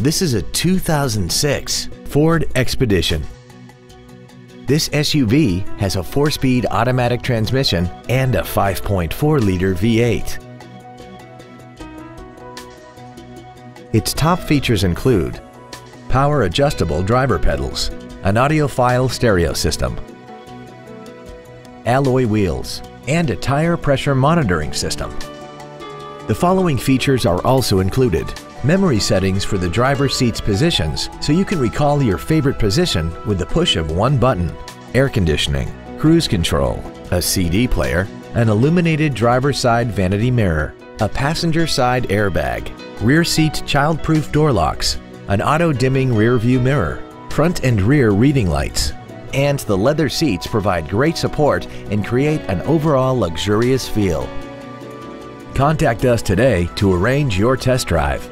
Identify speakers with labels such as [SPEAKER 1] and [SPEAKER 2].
[SPEAKER 1] This is a 2006 Ford Expedition. This SUV has a four-speed automatic transmission and a 5.4-liter V8. Its top features include power adjustable driver pedals, an audiophile stereo system, alloy wheels, and a tire pressure monitoring system. The following features are also included. Memory settings for the driver's seat's positions so you can recall your favorite position with the push of one button. Air conditioning, cruise control, a CD player, an illuminated driver's side vanity mirror, a passenger side airbag, rear seat child-proof door locks, an auto-dimming rear view mirror, front and rear reading lights, and the leather seats provide great support and create an overall luxurious feel. Contact us today to arrange your test drive.